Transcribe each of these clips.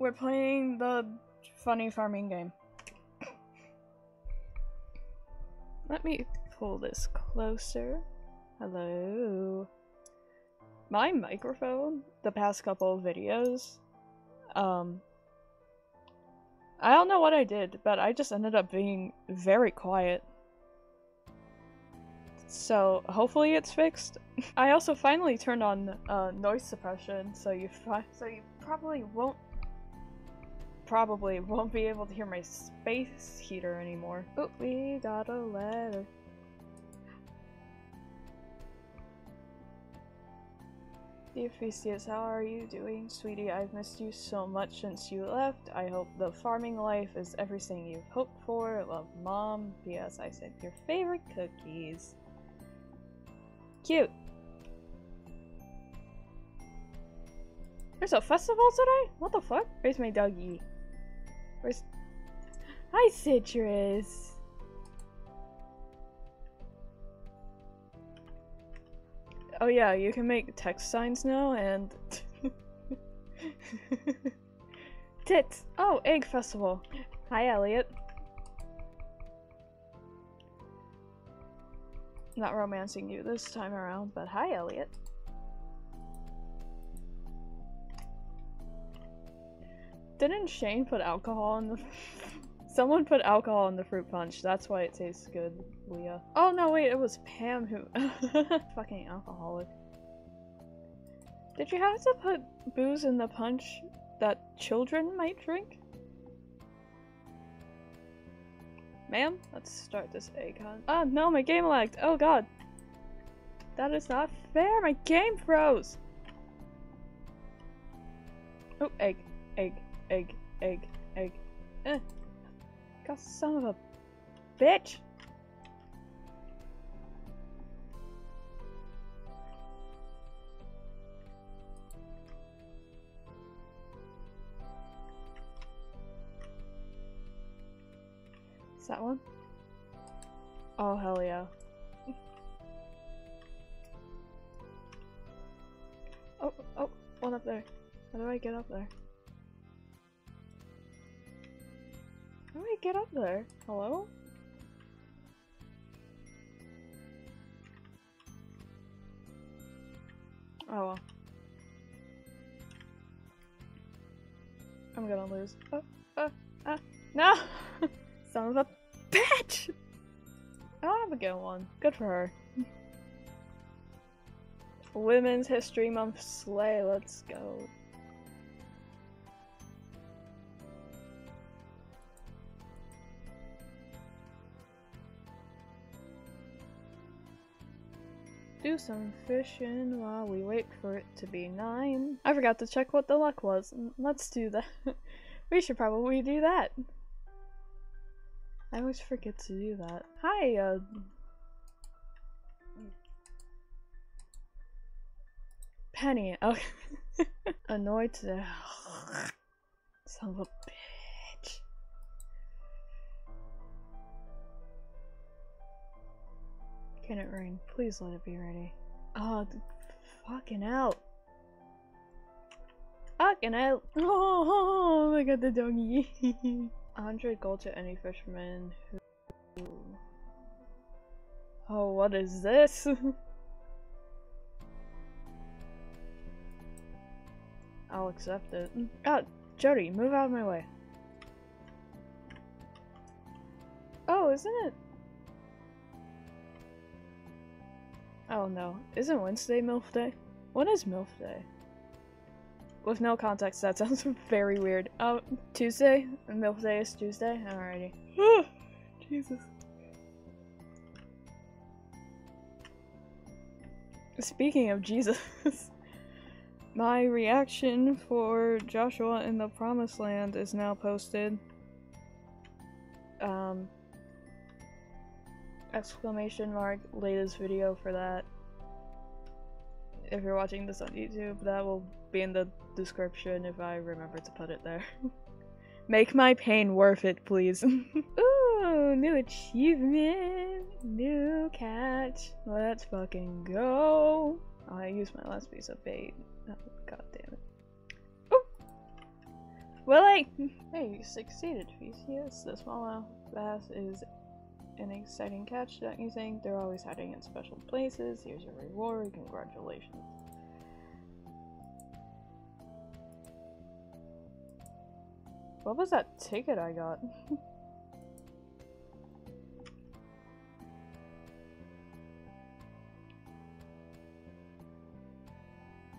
We're playing the funny farming game. Let me pull this closer. Hello. My microphone, the past couple of videos, um, I don't know what I did, but I just ended up being very quiet. So hopefully it's fixed. I also finally turned on uh, noise suppression, so you so you probably won't probably won't be able to hear my space heater anymore. Oh, we got a letter. Dear Theseus, how are you doing? Sweetie, I've missed you so much since you left. I hope the farming life is everything you've hoped for. Love, Mom. P.S. I sent your favorite cookies. Cute. There's a festival today? What the fuck? Where's my doggy? Where's... Hi, Citrus! Oh yeah, you can make text signs now, and... Tits! Oh, Egg Festival! Hi, Elliott. Not romancing you this time around, but hi, Elliott. Didn't Shane put alcohol in the... Someone put alcohol in the fruit punch. That's why it tastes good, Leah. Oh no, wait, it was Pam who... Fucking alcoholic. Did you have to put booze in the punch that children might drink? Ma'am, let's start this egg hunt. Oh no, my game lagged. Oh god. That is not fair. My game froze. Oh, egg, egg, egg, egg, egg. Eh. God, son of a bitch. Is that one? Oh, hell yeah. oh, oh, one up there. How do I get up there? Get up there? Hello? Oh well. I'm gonna lose. Oh, oh, ah, no! Son of a bitch! I'll have a good one. Good for her. Women's History Month Slay, let's go. Do some fishing while we wait for it to be nine. I forgot to check what the luck was. Let's do that. we should probably do that. I always forget to do that. Hi, uh... Penny, okay. Annoyed to... Son of a bitch. Can it rain? Please let it be ready. Oh, fucking out. Fucking out. Oh, I got the doggy. 100 gold to any fisherman who... Oh, what is this? I'll accept it. Oh, Jodi, move out of my way. Oh, isn't it? Oh no, isn't Wednesday MILF Day? When is MILF Day? With no context, that sounds very weird. Oh, Tuesday? MILF Day is Tuesday? Alrighty. Jesus. Speaking of Jesus, my reaction for Joshua in the Promised Land is now posted. Um, exclamation mark, latest video for that. If you're watching this on YouTube, that will be in the description if I remember to put it there. Make my pain worth it, please. Ooh, new achievement, new catch. Let's fucking go. Oh, I used my last piece of bait. Oh, God damn it. Ooh. Willy! Hey, you succeeded, Theseus. The small bass is an exciting catch, don't you think? They're always hiding in special places. Here's your reward. Congratulations. What was that ticket I got?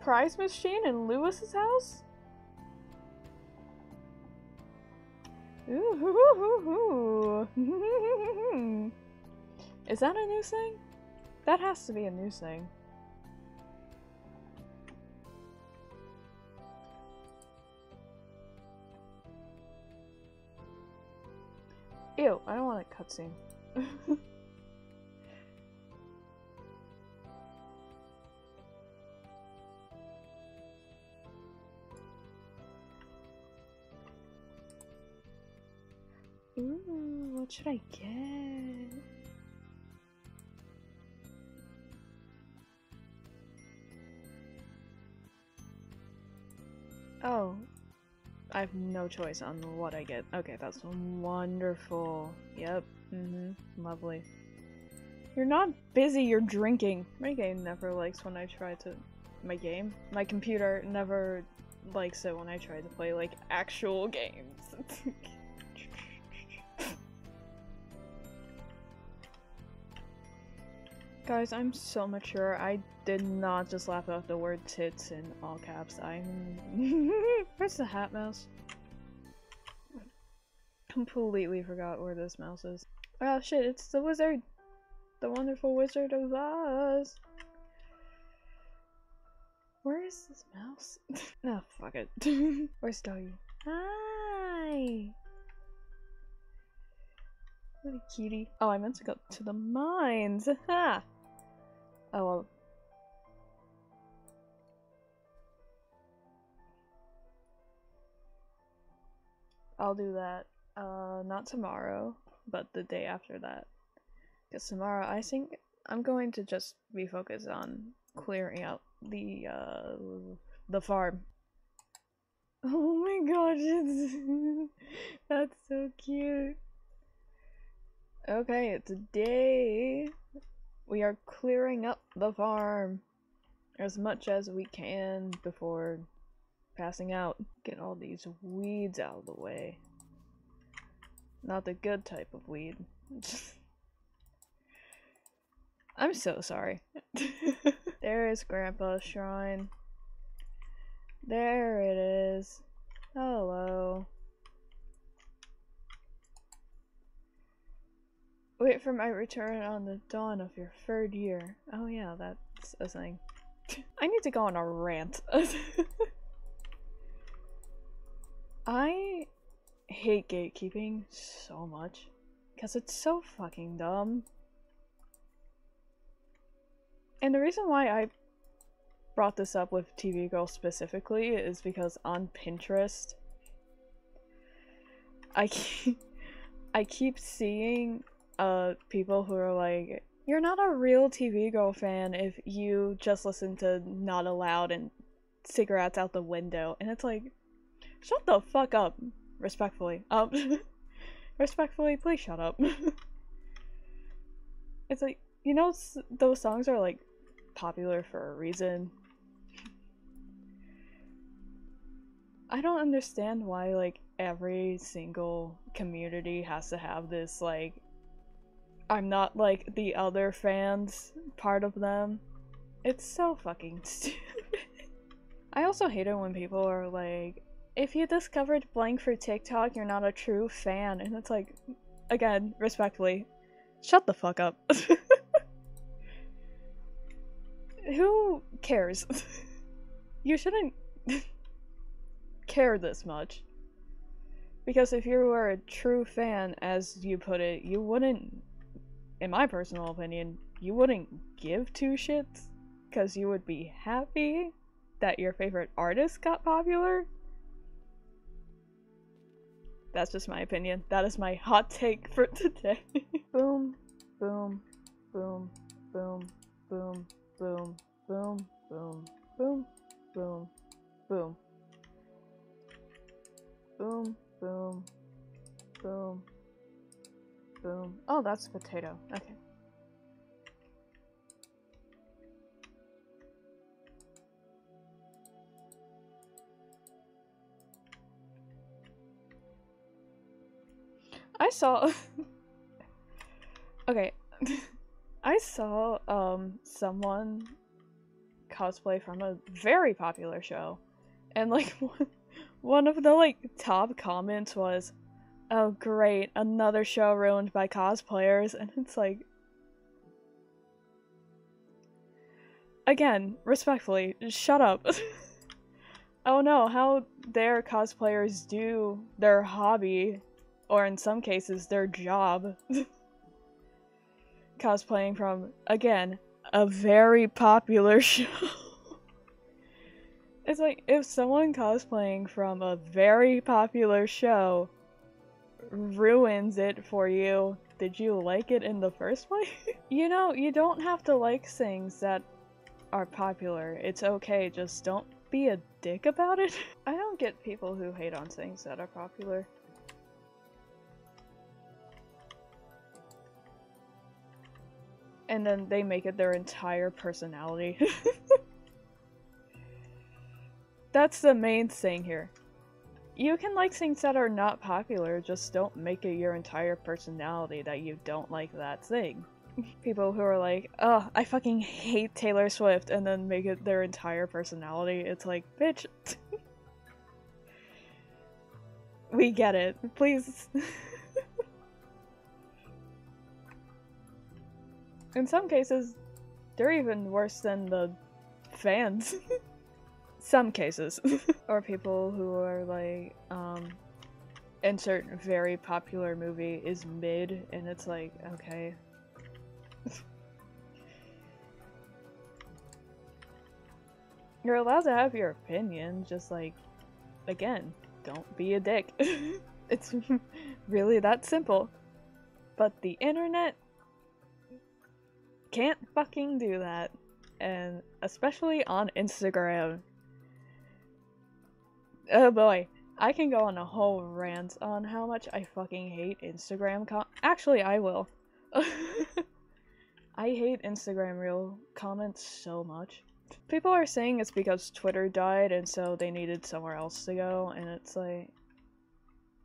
Prize machine in Lewis's house? Is that a new thing? That has to be a new thing. Ew, I don't want a cutscene. should I get? Oh, I have no choice on what I get. Okay, that's wonderful. Yep, mm-hmm, lovely. You're not busy, you're drinking. My game never likes when I try to... My game? My computer never likes it when I try to play, like, actual games. Guys, I'm so mature. I did not just laugh out the word tits in all caps. I'm... Where's the hat mouse? Completely forgot where this mouse is. Oh shit, it's the wizard! The wonderful wizard of Oz! Where is this mouse? no, oh, fuck it. Where's Doggy? Hi! What a cutie. Oh, I meant to go to the mines! Ha! Oh well. I'll do that. Uh, not tomorrow, but the day after that. Because tomorrow, I think I'm going to just be focused on clearing out the, uh, the farm. Oh my gosh, that's so cute. Okay, today we are clearing up the farm as much as we can before passing out. Get all these weeds out of the way. Not the good type of weed. I'm so sorry. there is Grandpa's shrine. There it is. Hello. Wait for my return on the dawn of your third year. Oh yeah, that's a thing. I need to go on a rant. I hate gatekeeping so much. Because it's so fucking dumb. And the reason why I brought this up with TV Girl specifically is because on Pinterest, I keep, I keep seeing uh people who are like, you're not a real TV girl fan if you just listen to Not Allowed and cigarettes out the window. And it's like, shut the fuck up. Respectfully. Um, respectfully, please shut up. it's like, you know, those songs are like popular for a reason. I don't understand why like every single community has to have this like I'm not like the other fans part of them. It's so fucking stupid. I also hate it when people are like, if you discovered blank for TikTok, you're not a true fan. And it's like, again, respectfully, shut the fuck up. Who cares? you shouldn't care this much. Because if you were a true fan, as you put it, you wouldn't in my personal opinion, you wouldn't give two shits because you would be happy that your favorite artist got popular. That's just my opinion. That is my hot take for today. boom, boom, boom, boom, boom, boom, boom, boom, boom, boom, boom. Boom, boom, boom, boom. Oh, that's potato. Okay. I saw. okay. I saw um someone cosplay from a very popular show. And like one, one of the like top comments was, "Oh great, another show ruined by cosplayers." And it's like Again, respectfully, shut up. oh no, how dare cosplayers do their hobby or in some cases their job cosplaying from again a very popular show it's like if someone cosplaying from a very popular show ruins it for you. Did you like it in the first place? You know you don't have to like things that are popular. It's okay. Just don't be a dick about it. I don't get people who hate on things that are popular. And then they make it their entire personality. That's the main thing here. You can like things that are not popular, just don't make it your entire personality that you don't like that thing. People who are like, oh, I fucking hate Taylor Swift, and then make it their entire personality. It's like, bitch. we get it. Please. In some cases, they're even worse than the fans. Some cases. or people who are like, um, insert very popular movie is mid, and it's like, okay. You're allowed to have your opinion, just like, again, don't be a dick. it's really that simple. But the internet can't fucking do that. And especially on Instagram. Oh boy, I can go on a whole rant on how much I fucking hate Instagram Actually, I will. I hate Instagram reel comments so much. People are saying it's because Twitter died and so they needed somewhere else to go, and it's like.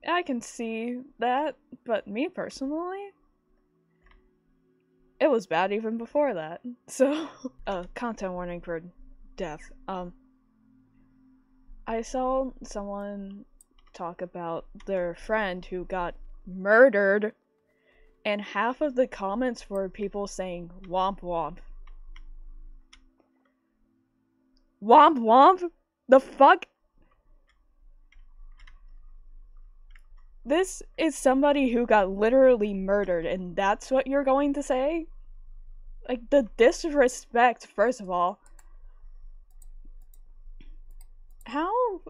I can see that, but me personally, it was bad even before that. So, uh, content warning for death. Um, I saw someone talk about their friend who got murdered, and half of the comments were people saying womp womp. Womp womp? The fuck? This is somebody who got literally murdered, and that's what you're going to say? Like, the disrespect, first of all. How.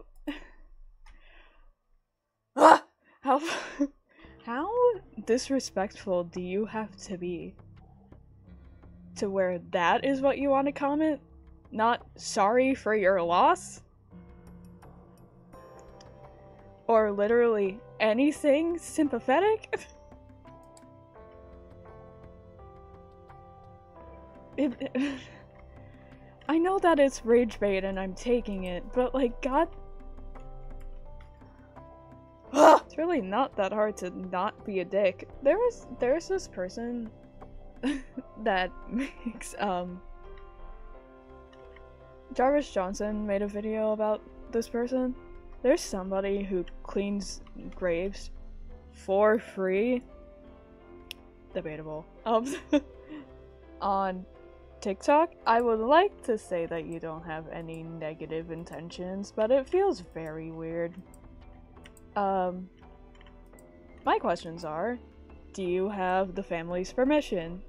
Ah! how. How disrespectful do you have to be? To where that is what you want to comment? Not sorry for your loss? Or literally anything sympathetic? It, it, I know that it's rage bait and I'm taking it, but like, god. it's really not that hard to not be a dick. There was there's this person that makes um Jarvis Johnson made a video about this person. There's somebody who cleans graves for free. Debatable. Um on TikTok, I would like to say that you don't have any negative intentions, but it feels very weird. Um, my questions are, do you have the family's permission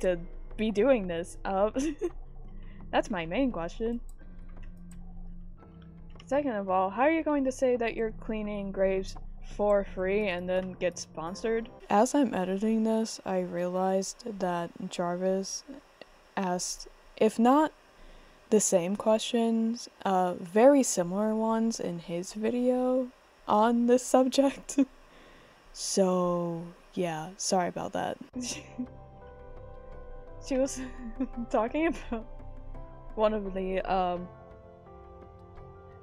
to be doing this? Uh, that's my main question. Second of all, how are you going to say that you're cleaning graves for free and then get sponsored. As I'm editing this, I realized that Jarvis asked if not the same questions, uh, very similar ones in his video on this subject. so, yeah, sorry about that. she was talking about one of the, um,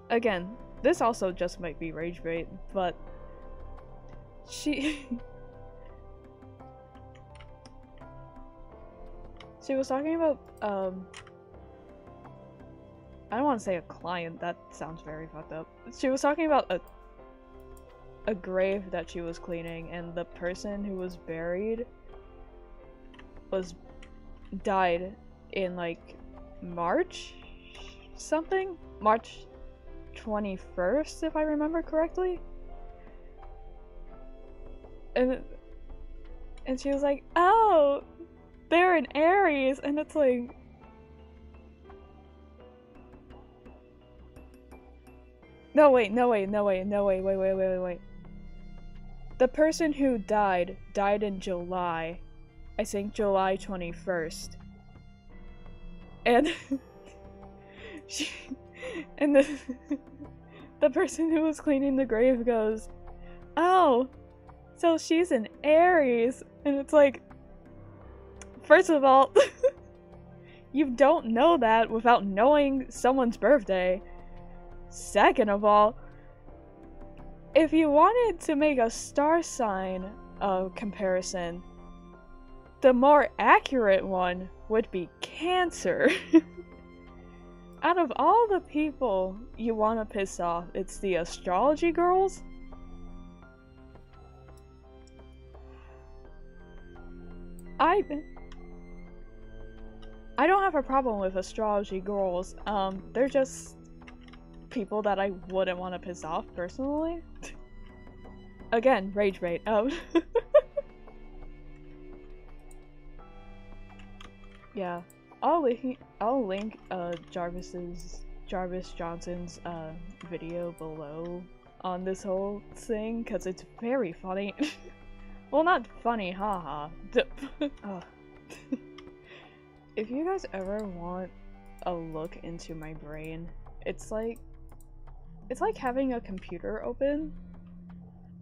again, this also just might be rage bait, but she she was talking about um I don't want to say a client, that sounds very fucked up. She was talking about a a grave that she was cleaning and the person who was buried was died in like March something? March 21st if I remember correctly. And and she was like, "Oh, they're in Aries." And it's like No, wait, no, wait, no, wait, no, wait, wait, wait, wait, wait, wait. The person who died died in July. I think July 21st. And she and the the person who was cleaning the grave goes, "Oh, so she's an Aries." And it's like First of all, you don't know that without knowing someone's birthday. Second of all, if you wanted to make a star sign uh, comparison, the more accurate one would be Cancer. Out of all the people you want to piss off, it's the astrology girls? I I don't have a problem with astrology girls. Um, they're just people that I wouldn't want to piss off personally. Again, rage bait. Um. yeah, I'll link. I'll link uh Jarvis's Jarvis Johnson's uh video below on this whole thing because it's very funny. well, not funny, haha. oh. if you guys ever want a look into my brain, it's like it's like having a computer open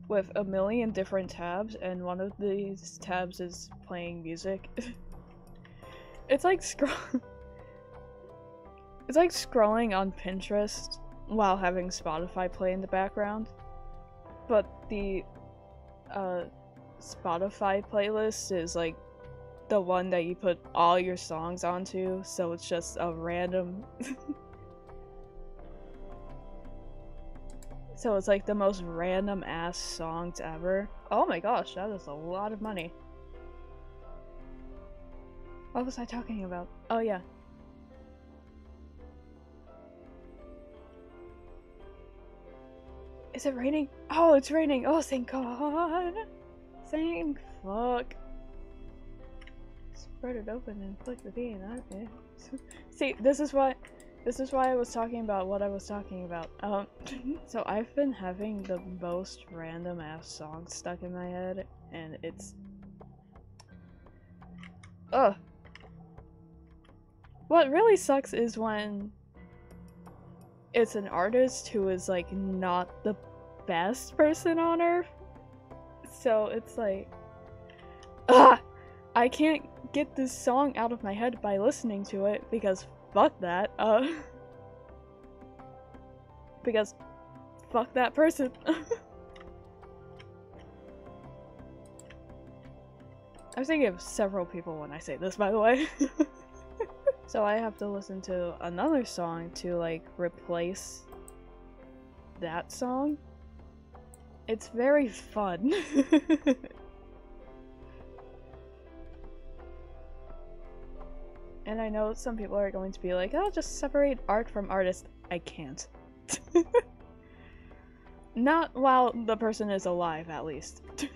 with a million different tabs and one of these tabs is playing music. it's like scroll It's like scrolling on Pinterest while having Spotify play in the background. But the uh Spotify playlist is like the one that you put all your songs onto, so it's just a random So it's like the most random ass songs ever. Oh my gosh, that is a lot of money. What was I talking about? Oh yeah. Is it raining? Oh, it's raining! Oh, thank god! Thank fuck. Spread it open and flick the bean, okay. See, this is what this is why I was talking about what I was talking about. Um, so I've been having the most random ass songs stuck in my head, and it's... Ugh. What really sucks is when it's an artist who is, like, not the best person on earth. So it's like... Ugh! I can't get this song out of my head by listening to it because fuck that. Uh, because fuck that person. I'm thinking of several people when I say this, by the way. so I have to listen to another song to like replace that song. It's very fun. And I know some people are going to be like, oh, just separate art from artist. I can't. Not while the person is alive, at least.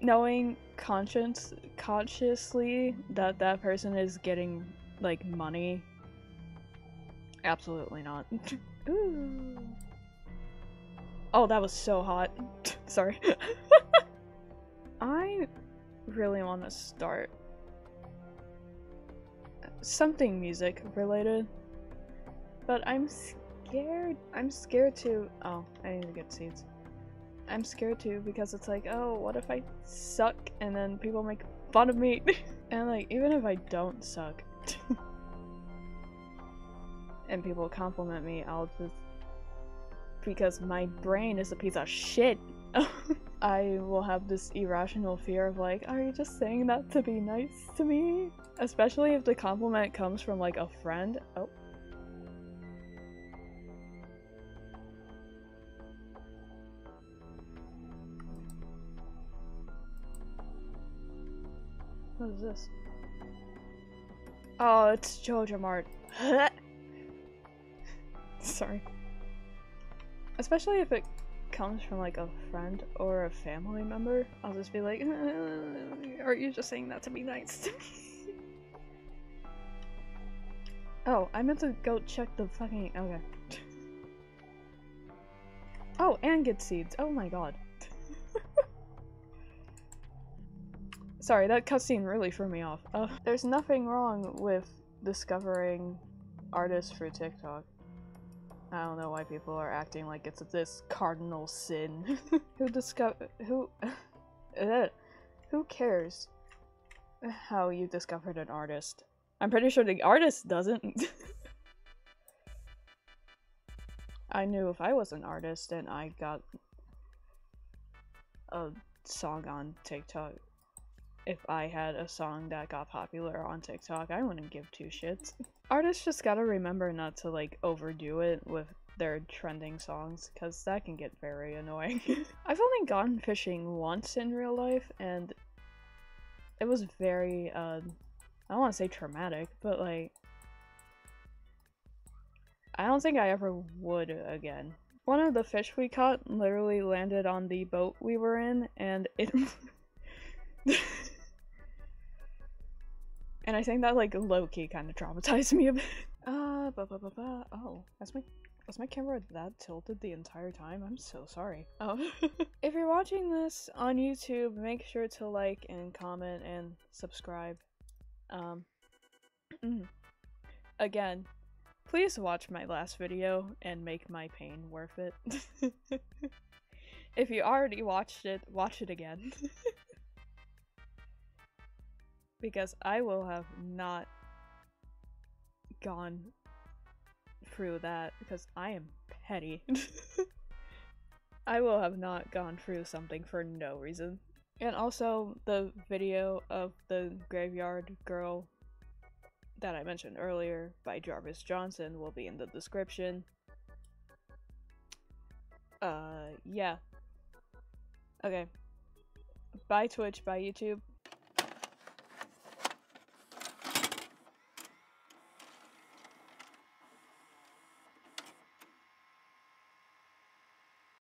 Knowing conscience consciously that that person is getting like money absolutely not Ooh. Oh that was so hot sorry i really want to start something music related. But I'm scared. I'm scared to. Oh, I need to get seeds. I'm scared too because it's like, oh, what if I suck and then people make fun of me? and like, even if I don't suck and people compliment me, I'll just. Because my brain is a piece of shit. I will have this irrational fear of like, are you just saying that to be nice to me? Especially if the compliment comes from like a friend. Oh. What is this? Oh, it's JojaMart. Sorry. Especially if it comes from like a friend or a family member, I'll just be like, are you just saying that to be nice to me? oh, I meant to go check the fucking- okay. oh, and get seeds. Oh my god. Sorry, that cutscene really threw me off. Uh, there's nothing wrong with discovering artists through TikTok. I don't know why people are acting like it's this cardinal sin. who discover- who- who cares how you discovered an artist? I'm pretty sure the artist doesn't. I knew if I was an artist and I got a song on TikTok, if I had a song that got popular on TikTok, I wouldn't give two shits. Artists just gotta remember not to like overdo it with their trending songs, because that can get very annoying. I've only gone fishing once in real life, and it was very, uh, I don't want to say traumatic, but like, I don't think I ever would again. One of the fish we caught literally landed on the boat we were in, and it. and I think that like low key kind of traumatized me a bit. Uh, ba ba ba. Oh, that's my was my camera that tilted the entire time? I'm so sorry. Oh. if you're watching this on YouTube, make sure to like and comment and subscribe. Um, again, please watch my last video and make my pain worth it. if you already watched it, watch it again. Because I will have not gone through that because I am petty. I will have not gone through something for no reason. And also, the video of the graveyard girl that I mentioned earlier by Jarvis Johnson will be in the description. Uh, yeah. Okay. Bye Twitch, bye YouTube.